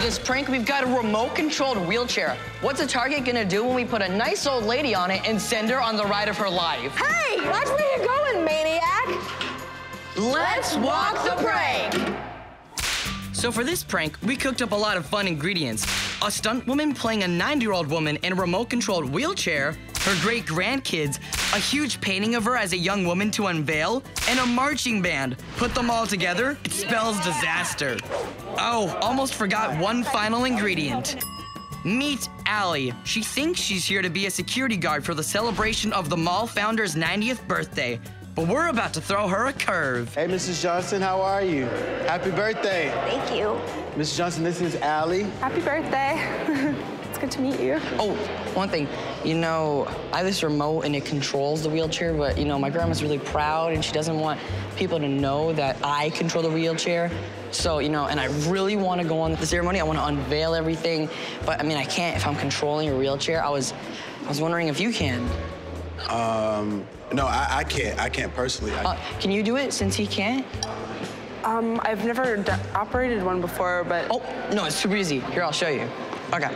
this prank, we've got a remote-controlled wheelchair. What's a target gonna do when we put a nice old lady on it and send her on the ride of her life? Hey, watch where you're going, maniac. Let's walk the prank! So for this prank, we cooked up a lot of fun ingredients. A stunt woman playing a 90-year-old woman in a remote-controlled wheelchair, her great-grandkids, a huge painting of her as a young woman to unveil, and a marching band. Put them all together, it spells disaster. Oh, almost forgot one final ingredient. Meet Allie. She thinks she's here to be a security guard for the celebration of the mall founder's 90th birthday. But we're about to throw her a curve. Hey, Mrs. Johnson, how are you? Happy birthday. Thank you. Mrs. Johnson, this is Allie. Happy birthday. it's good to meet you. Oh, one thing. You know, I have this remote and it controls the wheelchair, but you know, my grandma's really proud and she doesn't want people to know that I control the wheelchair. So, you know, and I really want to go on the ceremony. I want to unveil everything, but I mean, I can't if I'm controlling a wheelchair. I was, I was wondering if you can. Um, no, I, I can't. I can't personally. I, Uh, can you do it since he can't? Um, I've never d- operated one before, but Oh, no, it's super easy. Here, I'll show you. Okay.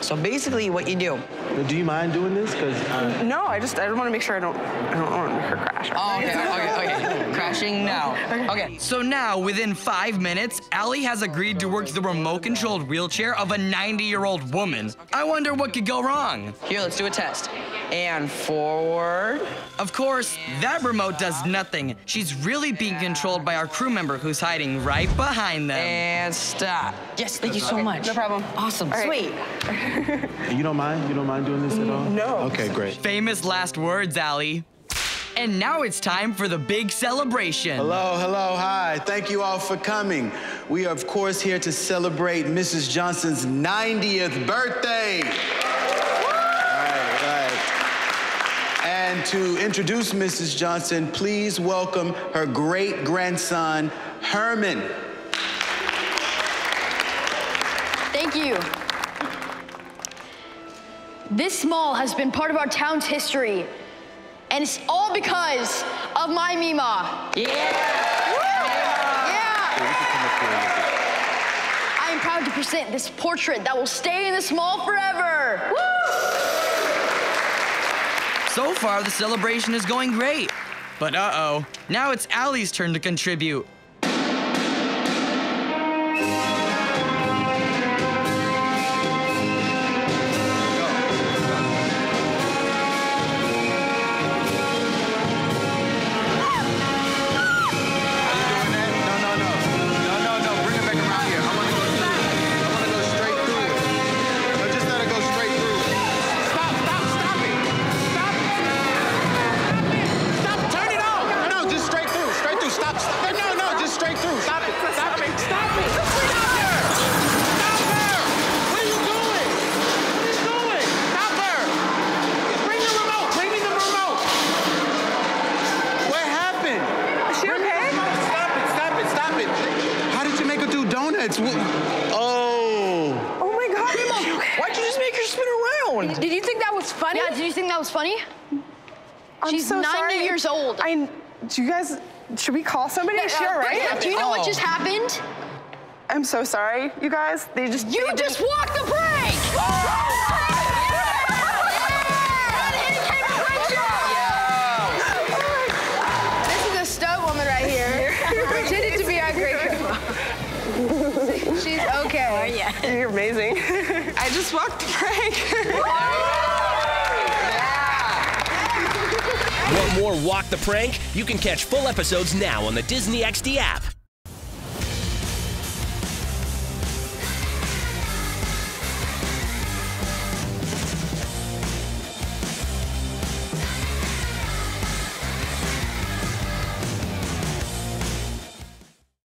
So basically, what you do. do you mind doing this? Because uh, no, I just I want to make sure I don't I don't want to make her crash. Oh, okay, okay, okay. Crashing now. Okay, so now, within five minutes, Allie has agreed to work the remote-controlled wheelchair of a 90-year-old woman. I wonder what could go wrong. Here, let's do a test. And forward. Of course, that remote does nothing. She's really being controlled by our crew member who's hiding right behind them. And stop. Yes, thank you so much. no problem. Awesome, All right. sweet. you don't mind? You don't mind doing this at all? No. Okay, great. Famous last words, Allie. And now it's time for the big celebration. Hello, hello, hi. Thank you all for coming. We are, of course, here to celebrate Mrs. Johnson's 90th birthday. Right, right. And to introduce Mrs. Johnson, please welcome her great grandson, Herman. Thank you. This mall has been part of our town's history, and it's all because of my Mima. Yeah. Yeah. I am proud to present this portrait that will stay in this mall forever. So far, the celebration is going great. But uh-oh, now it's Allie's turn to contribute. Do donuts? Wh- Oh. Oh my God. is she okay? Why'd you just make her spin around? Did you think that was funny? Yeah, did you think that was funny? I'm She's so 90 sorry. years old. I. Do you guys? Should we call somebody? Is she all uh, right? Do you know what Oh. just happened? I'm so sorry, you guys. They just. You they just walked the prank! This She's okay. Oh, You're amazing. I just walked the prank. Want more Walk the Prank? You can catch full episodes now on the Disney XD app.